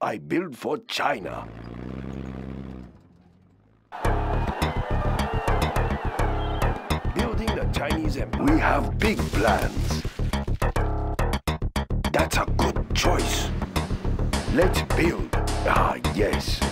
I build for China. Building the Chinese Empire. We have big plans. That's a good choice. Let's build. Ah, yes.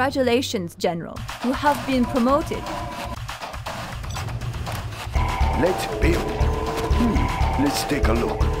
Congratulations, General. You have been promoted. Let's build. Hmm. Let's take a look.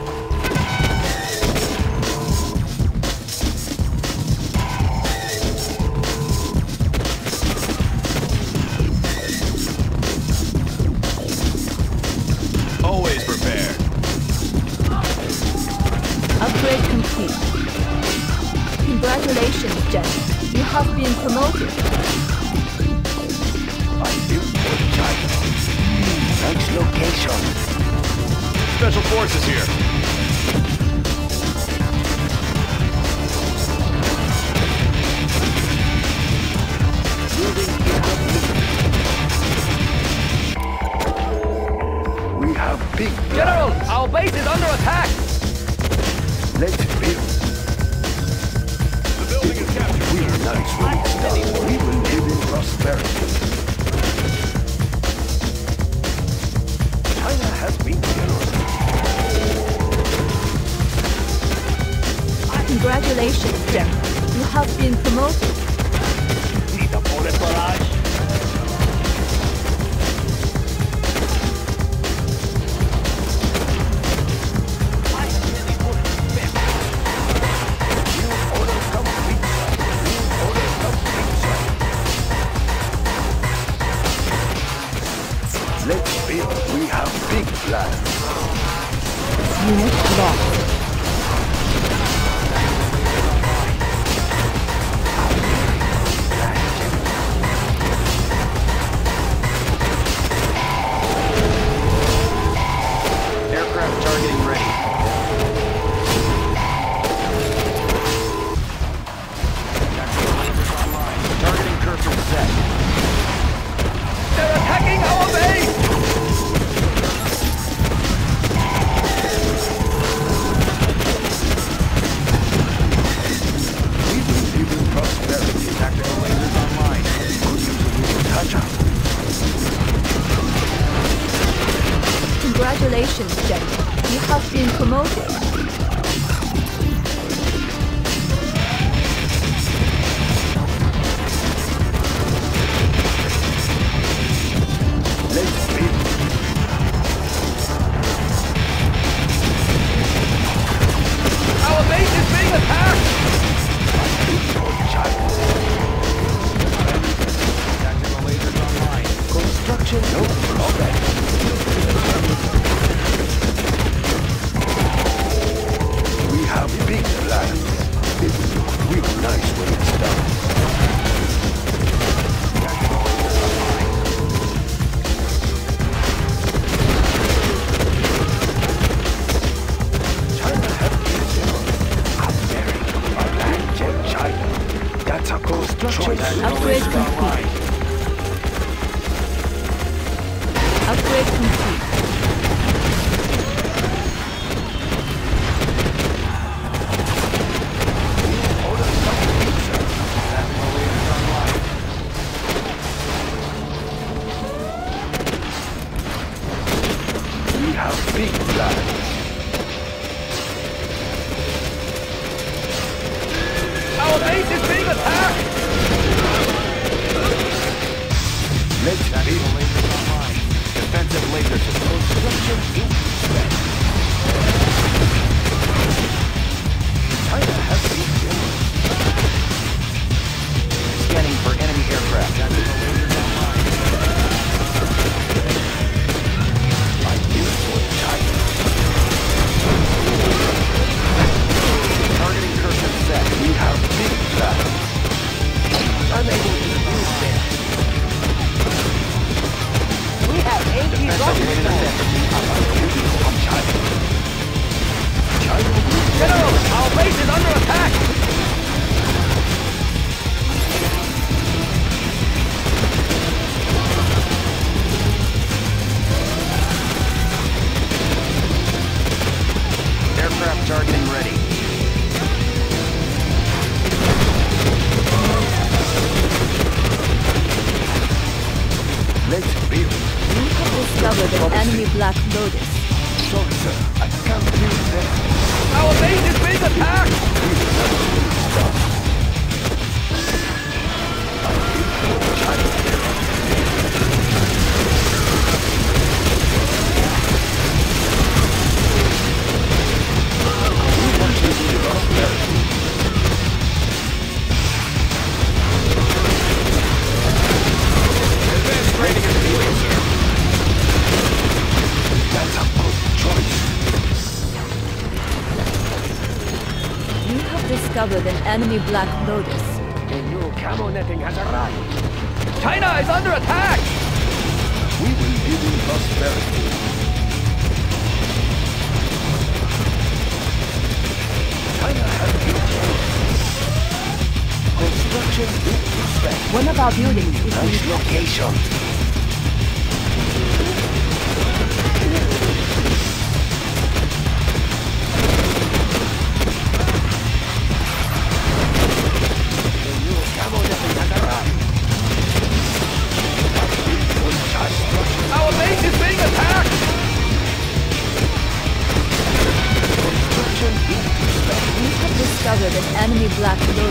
discovered an enemy Black Lotus. The new camo netting has arrived. China is under attack! We will give you prosperity. China has been Construction built to. One of our buildings is... Nice location. enemy black below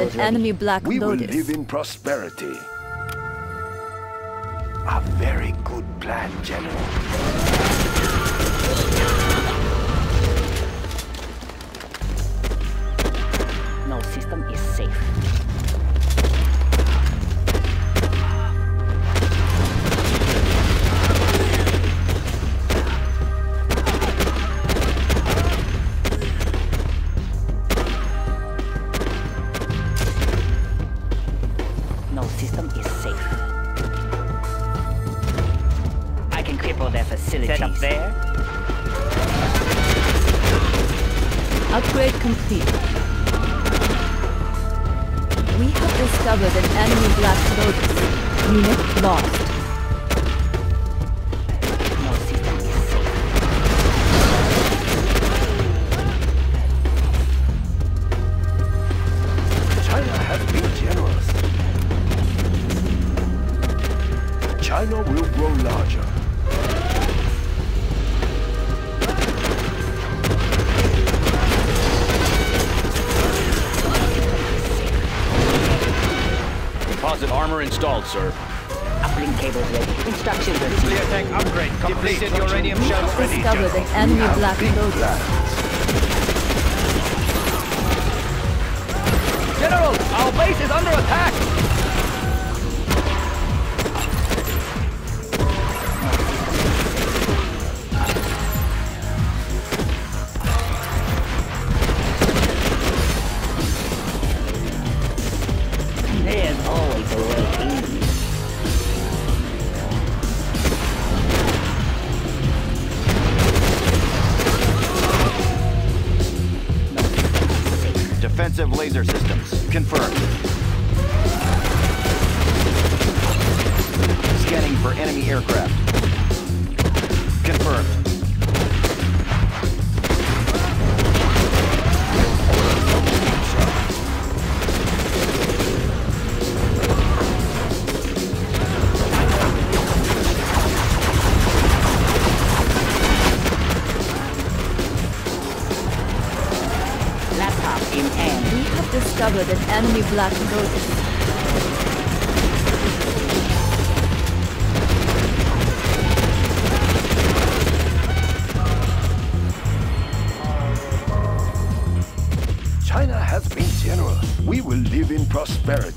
an enemy Black Lotus. We will live in prosperity. A very good plan, General. have discovered an enemy black lotus. China has been generous. We will live in prosperity.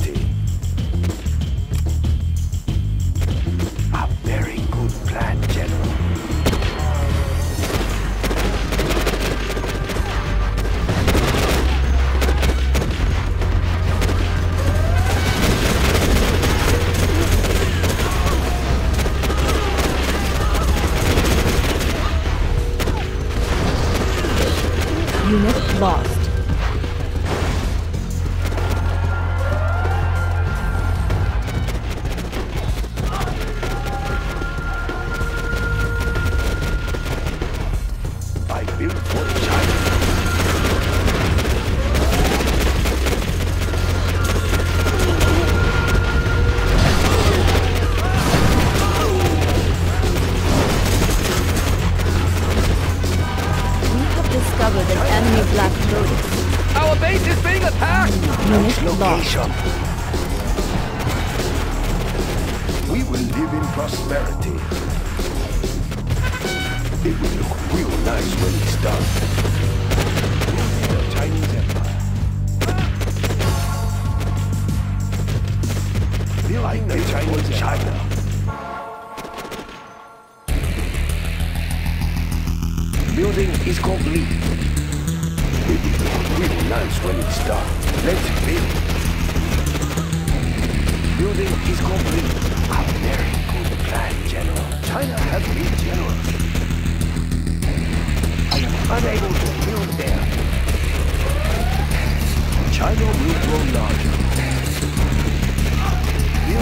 You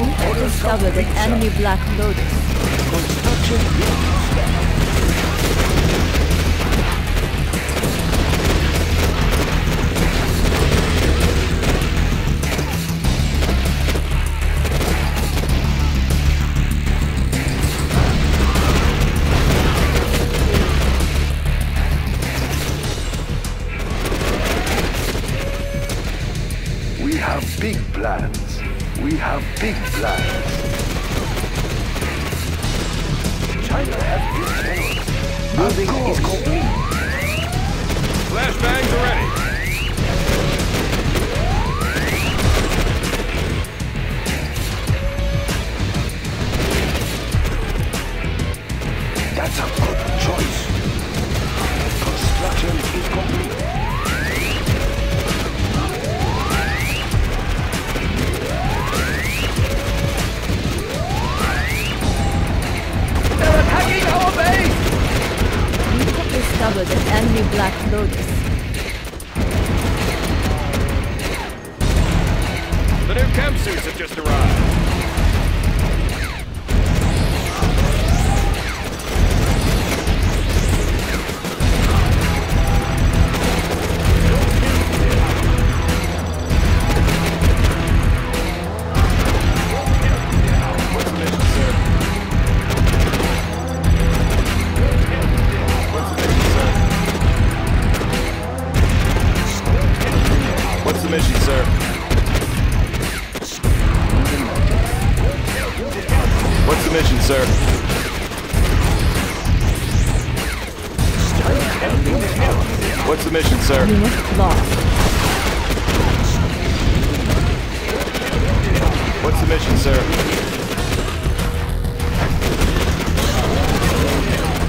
have discovered an enemy Black Lotus. Construction What's the mission, sir?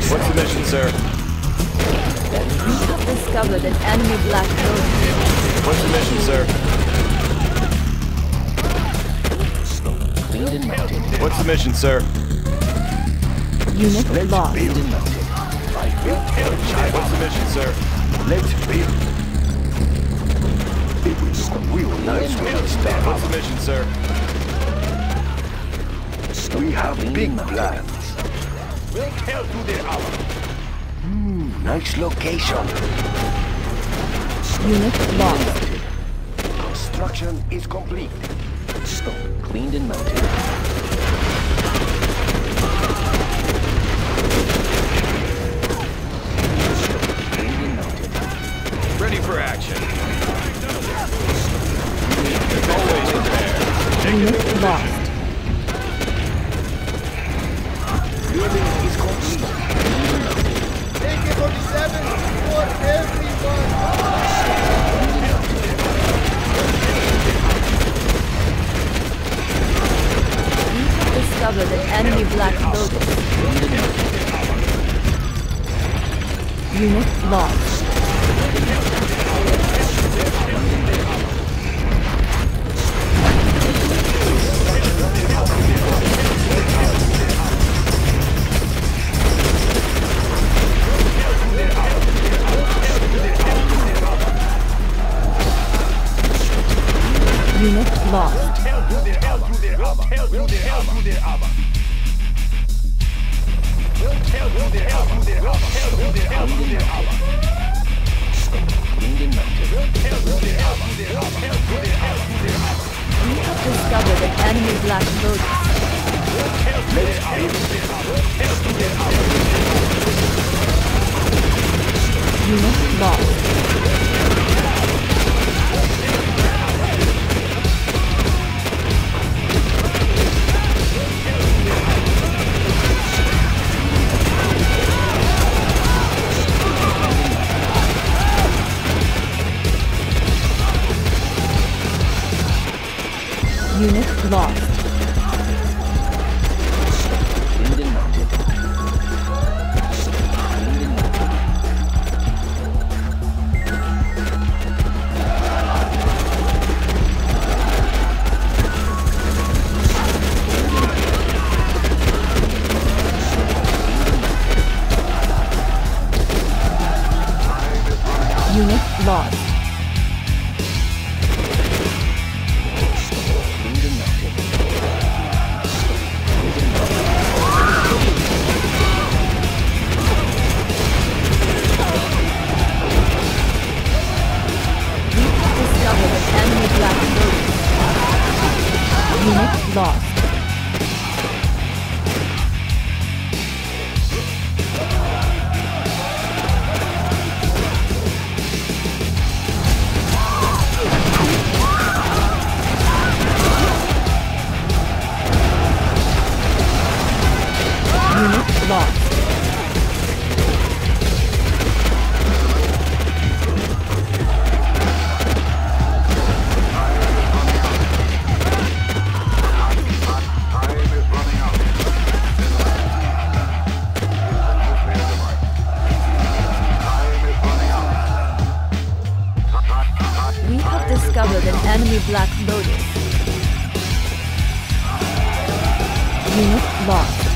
What's the mission, sir? We have discovered an enemy black lotus. What's the mission, sir? Cleaned and mounted. What's the mission, sir? Unit lost. Build and mounted. I built for a child. What's the mission, sir? Let's build. It will look real nice when it's done. What's the mission, sir? We have big plans. Hmm, nice location. Unit lost. Construction is complete. Stone cleaned and mounted. Cleaned and mounted. Ready for action. Always prepared. Unit lost. Black lotus. Unit lost. Unit lost. Unit lost.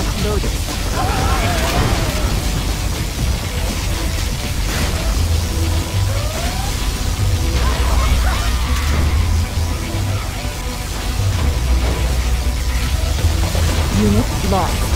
Back loaded. Unit lost.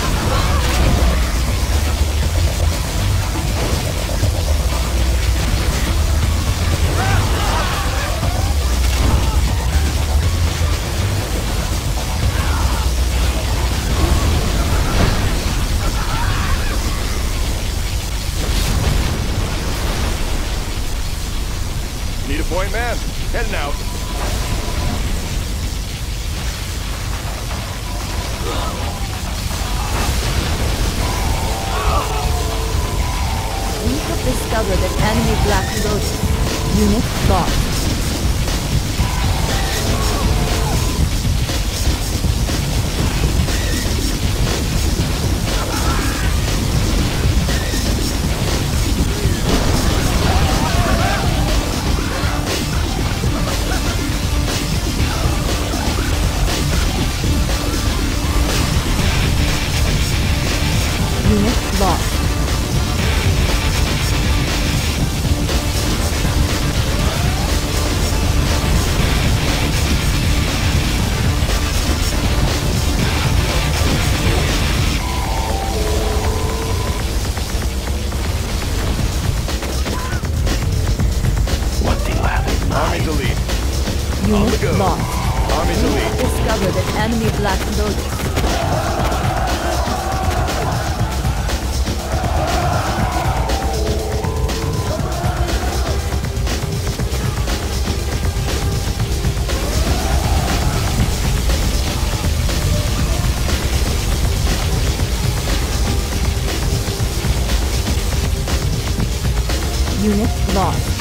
Unit lost.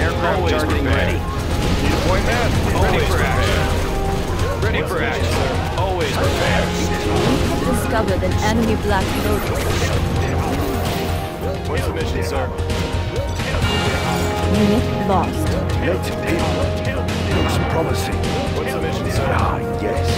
Aircraft charging ready. Deployment ready for action. Ready for action. Always prepared. We have discovered an enemy black lotus. What's the mission, sir? Unit lost. Let's Looks promising. What's the mission, sir? Ah, yes.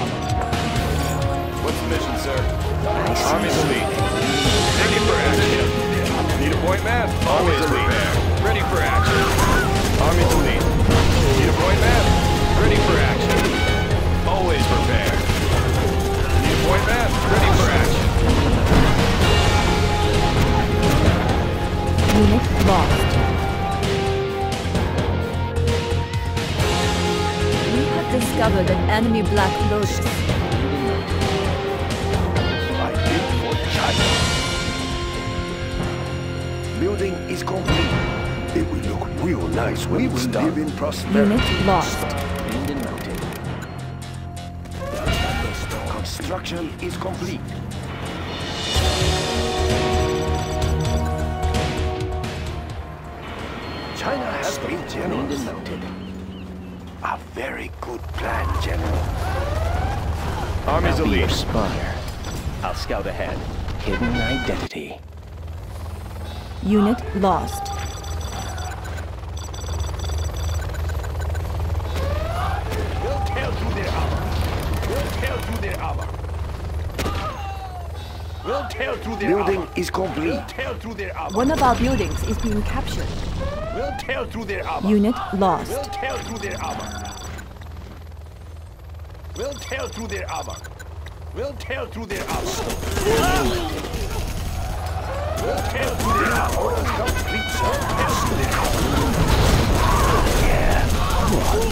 What's the mission, sir? Army's elite. Ready for action. Need a point map? Always prepare. Ready for action. Army's elite. Need a point map? Ready for action. Always prepare. Need a point map? Ready for action. Unit lost. We have discovered an enemy Black Lotus. Building is complete. It will look real nice when we it's will live in prosperity. Unit lost. Cleaned and mounted. Construction is complete. China has been generous. mounted. A very good plan, General. I'll Army's be elite. spire. I'll scout ahead. Hidden identity. Unit lost. We'll tear through their armor. We'll tear through their armor. We'll tear through their Building is complete. We'll tear through their armor. One of our buildings is being captured. We'll tear through their armor. Unit lost. tear through their armor. We'll tear through their armor. We'll tear through their armor. We'll tear through their armor. Orders complete, sir. Tear through their armor. Yeah.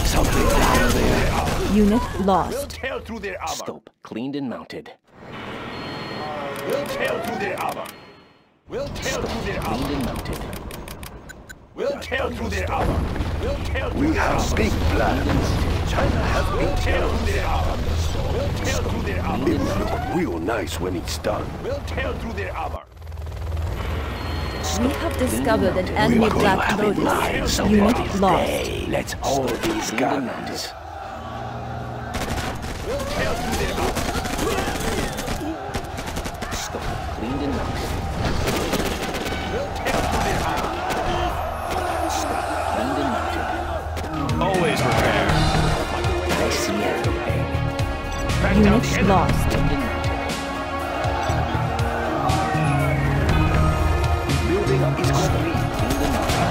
Something. Unit We'll lost. through their armor. Scope cleaned and mounted. We'll tear through their armor. We'll tear through their armor. Cleaned and mounted. We'll tear through their armor. We'll tear through we have big plans. China has been tear through their armor. We'll tear through their armor. It will look real nice when it's done. We'll tear through their armor. We have discovered an enemy We're going to Black have it live Lotus. Unit lost. day. Let's hold these guns. We'll tear through their is complete. Cleaned and mounted.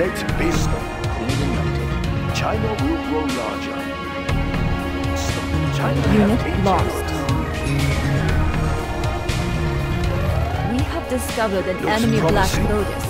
Let's build. Cleaned and mounted. China will grow larger. China Unit lost. We have discovered an enemy Black. Lotus.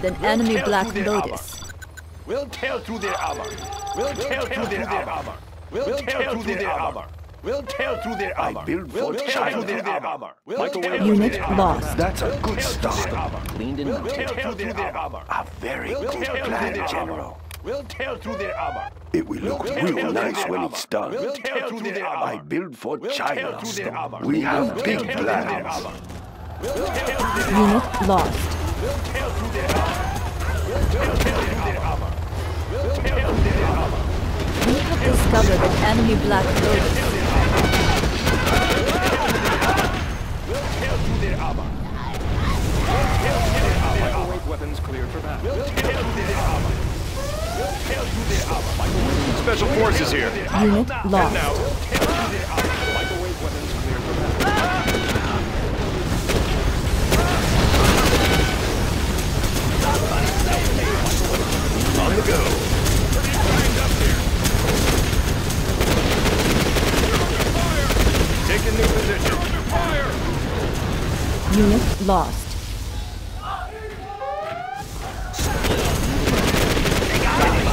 discovered an We'll enemy Black Lotus. We'll tear through their armor. We'll tear through their armor. We'll tear through their armor. We'll tear through their armor. I build for we'll tear through their armor. We'll tear through Unit their armor. lost. That's a good start. Cleaned and We'll mounted. tear through their armor. A very good plan, General. We'll tear through their armor. It will look real nice when it's done. We'll tear through their armor. I build for China. We have big plans. Unit lost. We'll tear through their armor. We'll tear through their armor. We'll tear through their armor. We have discovered an enemy Black Lotus. armor. Microwave weapons cleared for battle. Special forces here. Unit Heading lost. out. Microwave weapons cleared for battle. On the go. Taking new position. Fire! Unit lost.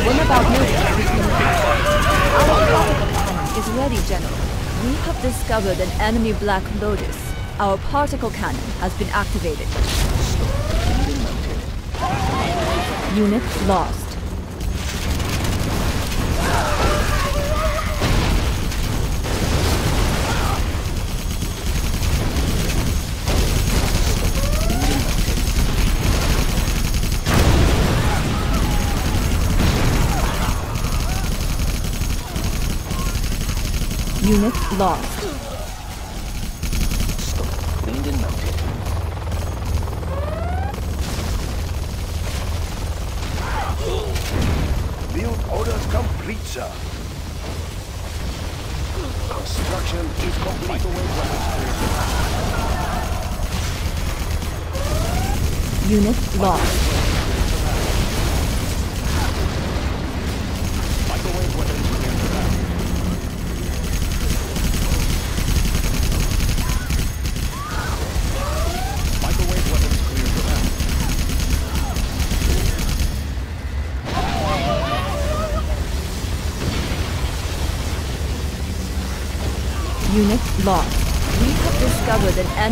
One of our Our particle cannon is ready, General. We have discovered an enemy Black Lotus. Our particle cannon has been activated. Unit lost. Unit lost. Cleaned and mounted. Build orders complete, sir. Construction is complete. Unit lost.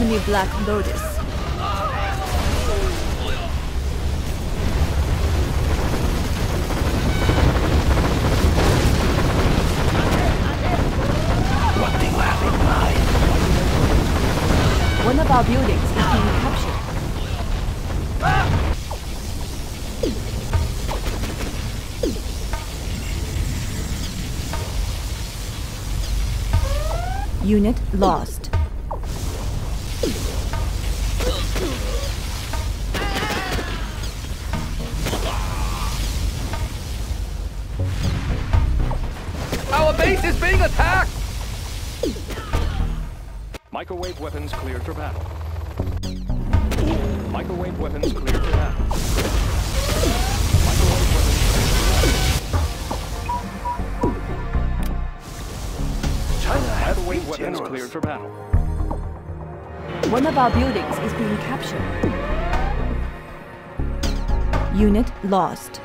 Enemy Black Lotus. What do you have in mind? One of our buildings is being captured. Unit lost. Microwave weapons cleared for battle. Microwave weapons cleared for battle. Microwave weapons China has Microwave weapons generous. cleared for battle. One of our buildings is being captured. Unit lost.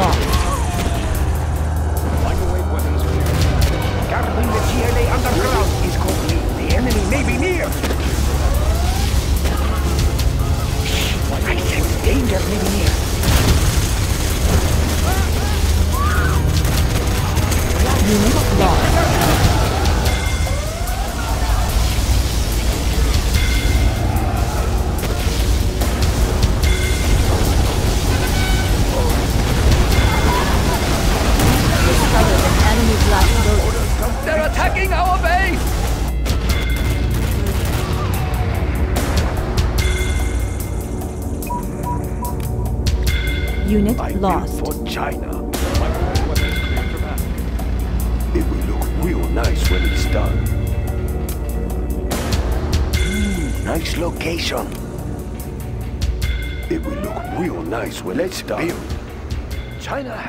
off.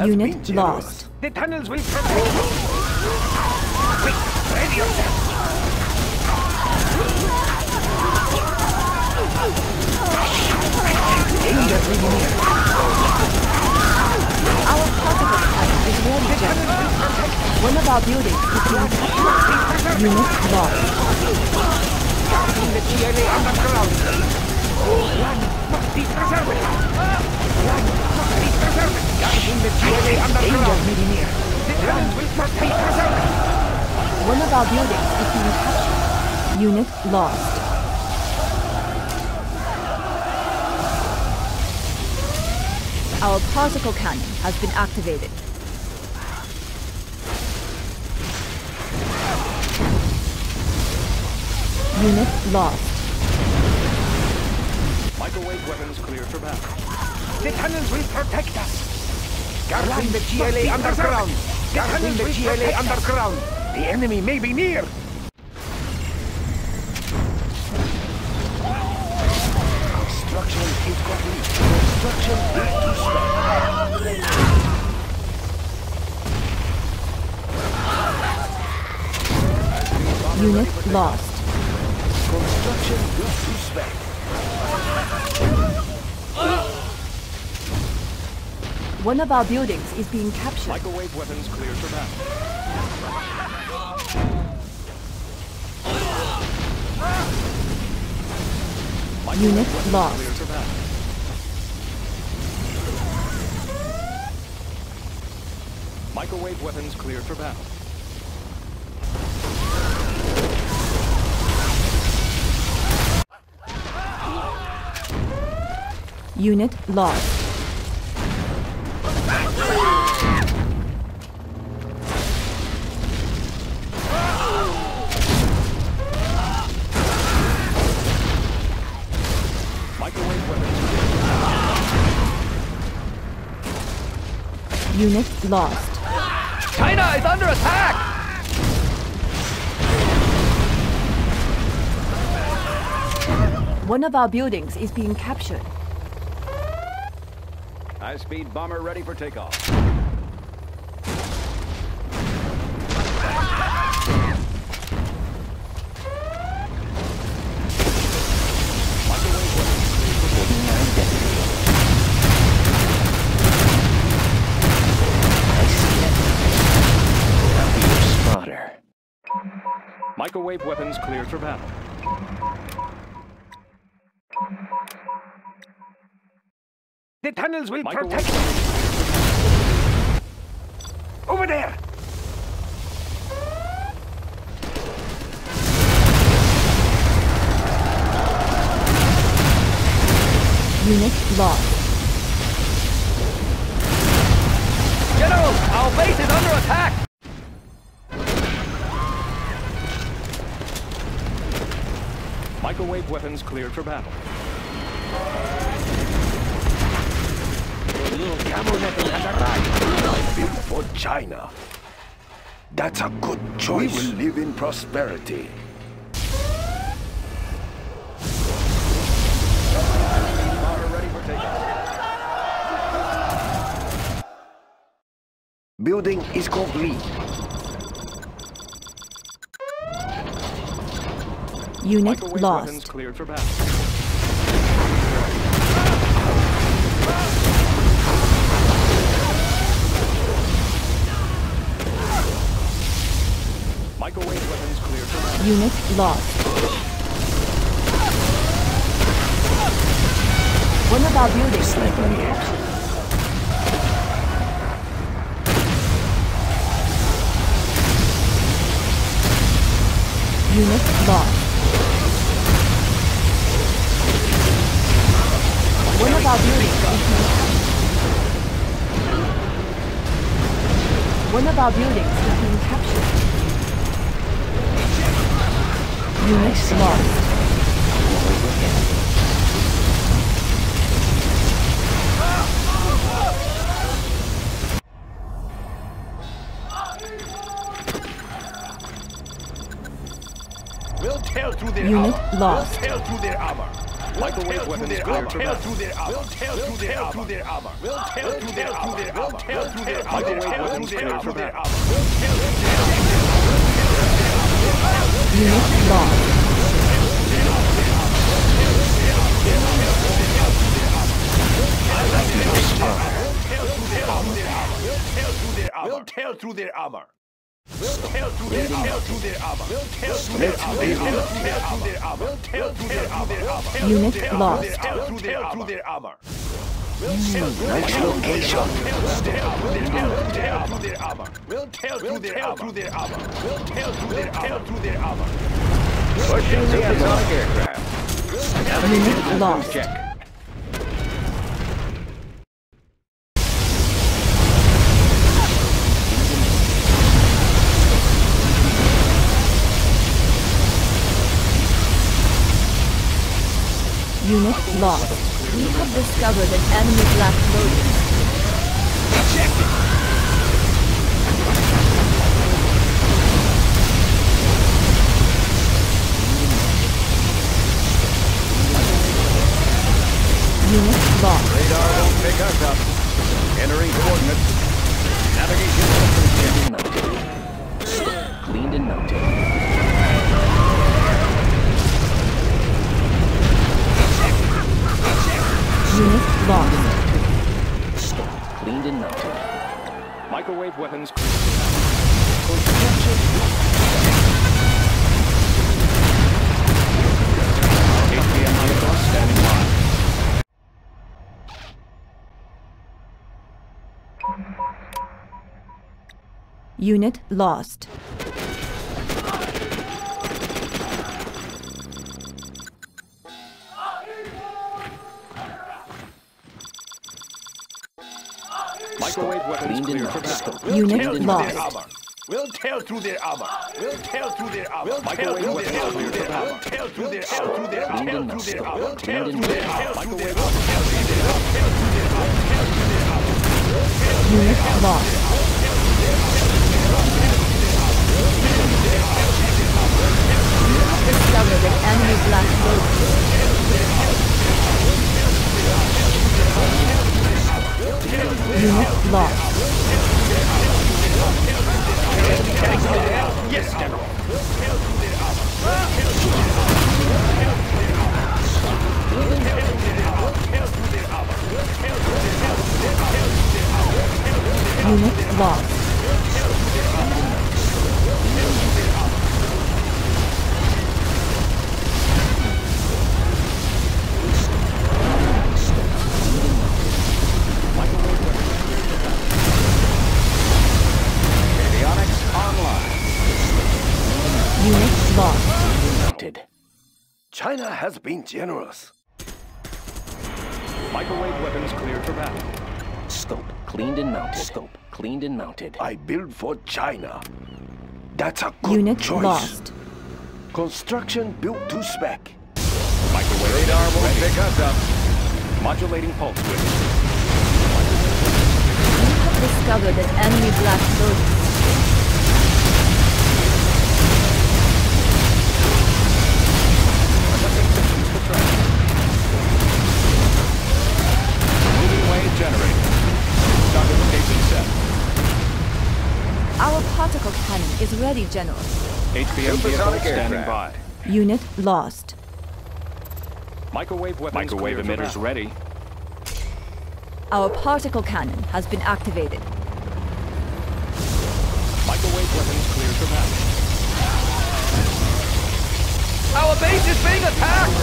has Unit been generous. lost. The tunnels will crumble. Quick, ready yourself. Near. Our particle site is warming. One of our buildings is being attacked. Unit lost. The underground. One must be preserved. One near. The tunnels will protect. Be preserved. One of our buildings is being captured. Unit lost. Our particle cannon has been activated. Unit lost. Microwave weapons cleared for battle. The tunnels will protect us. Guarding the GLA underground. Guarding the GLA underground. The enemy may be near. Construction is complete. Construction is to start. Unit lost. Construction is to spec. One of our buildings is being captured. Microwave weapons cleared for battle. Unit lost. Battle. Microwave weapons cleared for battle. Unit lost. Unit lost. China is under attack. One of our buildings is being captured. High-speed bomber ready for takeoff. Microwave weapons cleared for battle. The tunnels will Microwave protect Over there. Unit lost. General, our base is under attack. Microwave weapons cleared for battle. The little camel netting has arrived. I built for China. That's a good choice. We will live in prosperity. Bomber ready for takeoff. Building is complete. Unit Microwave lost. cleared for battle. Microwave weapons cleared for battle. Unit lost. One of our buildings being captured. Unit lost. One of our buildings is being captured. One of our buildings is being captured. Unit lost. We'll tear through their Unit armor. lost. We'll tear through their armor. Microwave weapons their cleared armor. for Tear battle. through their armor. We'll tear through their armor. Through their armor. We'll tear through their armor. We'll tear through their armor. Microwave weapons tear cleared through for their battle. armor. We'll tear through their armor. Unit lost. We'll tear through their armor. We'll through their their armor. We'll their. We'll their. We'll their. Unit lost. their their. Nice location. We'll their. We'll their. We'll their. We'll their supersonic aircraft. Unit lost. Unit lost. We have discovered an enemy Black Lotus. Unit lost. Radar won't pick us up. Entering coordinates. Navigation system check. Cleaned and mounted. Unit lost. Stop. Cleaned and mounted. Microwave weapons. HPM vehicle standing by. Unit lost. Microwave weapons Cleaned clear for battle. Stop. We'll Unit tear through lost. their armor. We'll tear through their armor. We'll tear through their armor. We'll tear Microwave through weapons their clear armor. for battle. We'll tear through their armor. Through their armor. Cleaned and Through their mounted. armor. We'll tear Cleaned through and their mounted. armor. Through their armor. Tear through their armor. Tear through their armor. Tear through their armor. Unit lost. Discovered an enemy Black Unit lost. Yes, General. Unit lost. Has been generous. Microwave weapons cleared for battle. Scope. Cleaned and mounted. Scope. Cleaned and mounted. I build for China. That's a good Unit choice. lost. Construction built to spec. Microwave radar won't pick us up. Modulating pulse width. We have discovered an enemy Black Lotus. Particle cannon is ready, General. HPM vehicle Supersonic standing by. Unit lost. Microwave weapons Microwave emitters ready. Our particle cannon has been activated. Microwave weapons cleared for battle. Our base is being attacked!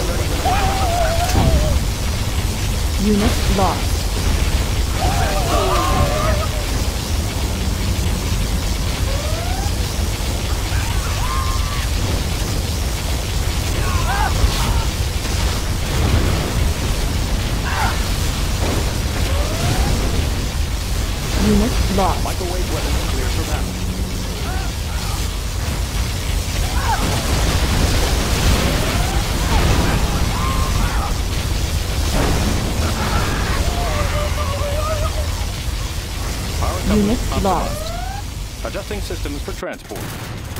Unit lost. Unit lost. Microwave weapons cleared for battle. Unit lost. Adjusting systems for transport.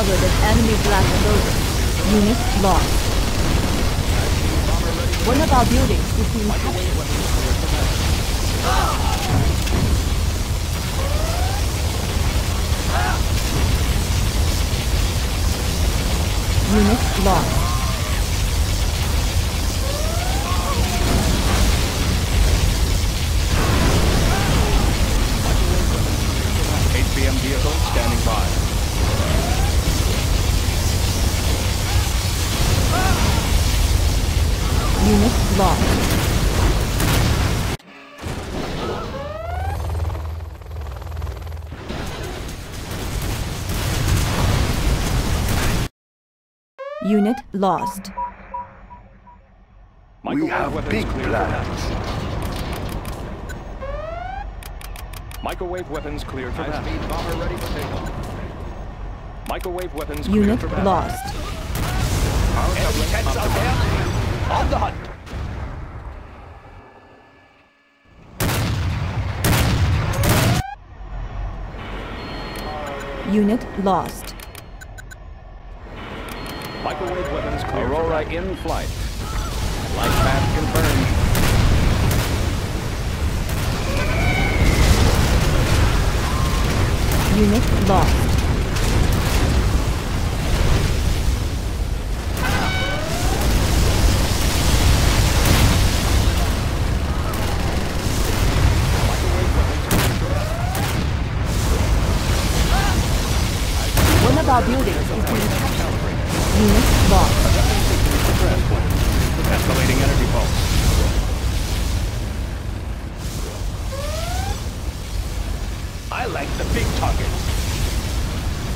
discovered an enemy black Lotus. Unit lost. One of our buildings is being captured. Unit lost. HPM vehicle standing by. Unit lost. Unit lost. We Microwave have weapons big plans. Microwave weapons cleared for battle. bomber ready for takeoff. Microwave weapons cleared Unit for battle. lost. Enemy tanks out there. On the hunt. Unit lost. Microwave weapons cleared Aurora in flight. Light path confirmed. Unit lost. Our buildings is being captured. Unit lost. Escalating energy pulse. I like the big targets.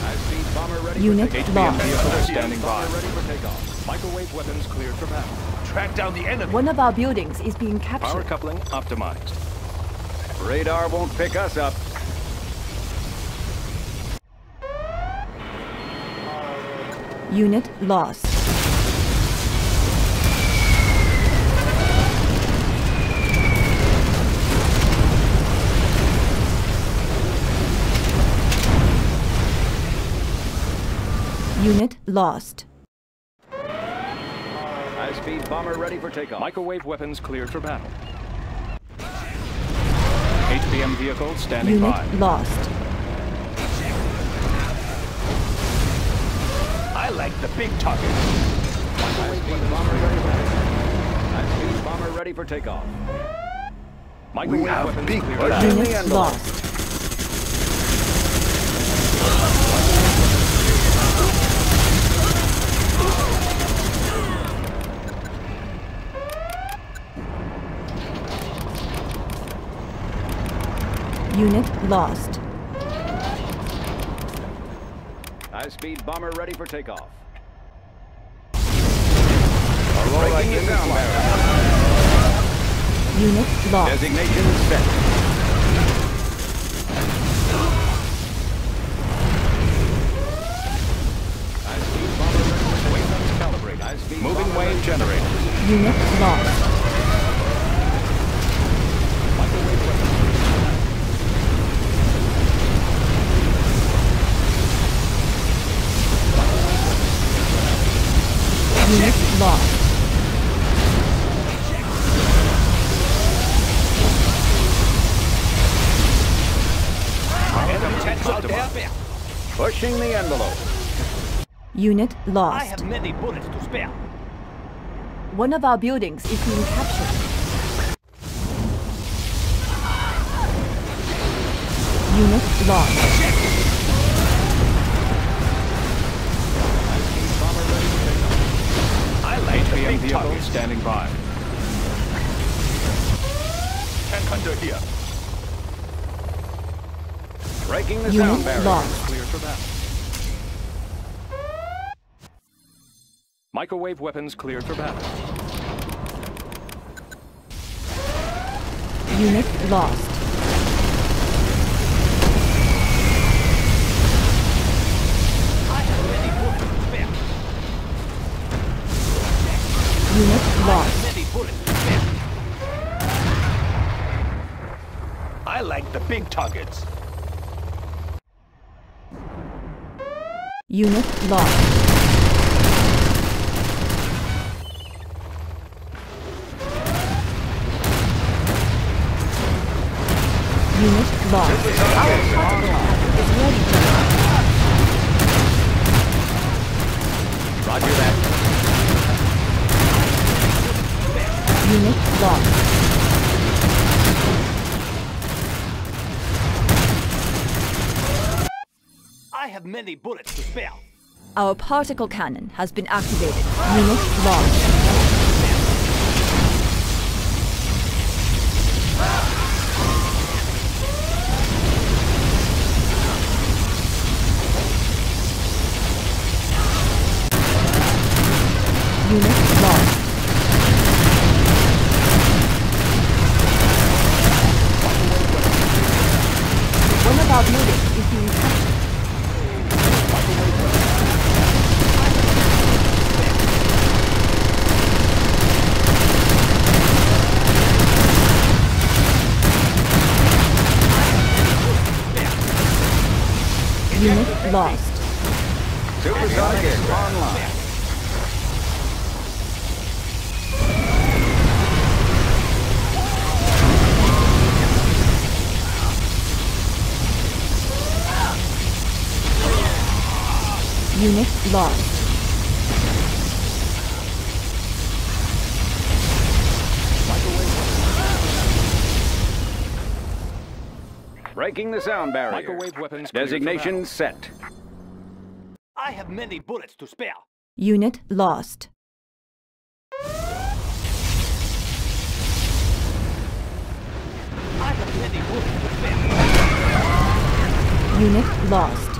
High-speed bomber ready Unit for takeoff. lost. HPM vehicle standing by. ready for takeoff. Microwave weapons cleared for battle. Track down the enemy. One of our buildings is being Power captured. coupling optimized. Radar won't pick us up. Unit lost. Unit lost. High-speed bomber ready for takeoff. Microwave weapons cleared for battle. HPM vehicle standing Unit by. lost. The big targets. High-speed bomber ready High-speed bomber ready for takeoff. Microwave have big cleared for plans. battle. Unit lost. Unit lost. High-speed bomber ready for takeoff. Aurora Breaking in the sound flight. barrier. Unit lost. Designation set. High-speed bomber ready for Waypoints calibrate. High-speed Moving wave generator. Unit lost. Unit lost. Pushing the envelope. Unit I lost. have many bullets to spare. One of our buildings is being captured. Unit lost. I like the HPM big vehicle targets. standing by. Tank under here. Breaking the Unit sound barrier. lost. Clear for battle. Microwave weapons cleared for battle. Unit lost. I have many bullets to spare. Unit lost. Many bullets to spare. I like the big targets. Unit lost. Roger that. Unit lost. I have many bullets to spare. Our particle cannon has been activated. Unit launched. Breaking the sound barrier. Microwave weapons Designation set. I have many bullets to spare. Unit lost. I have many bullets to spare. Unit lost.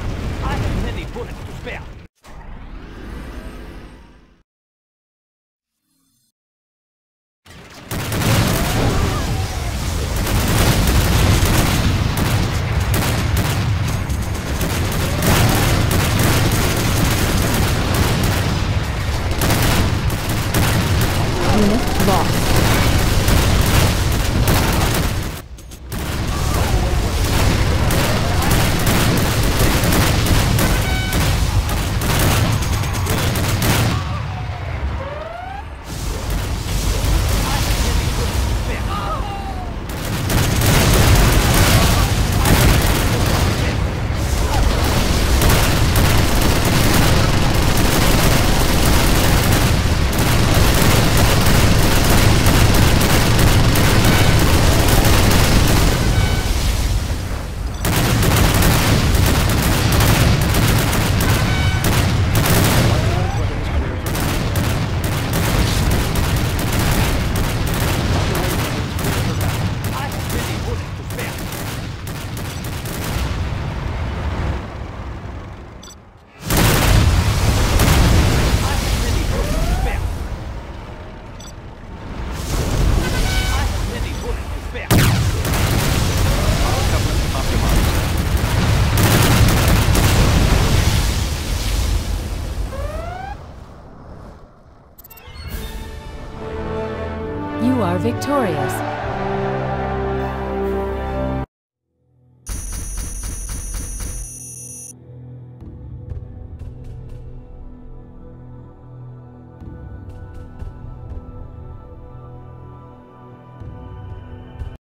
Victorious.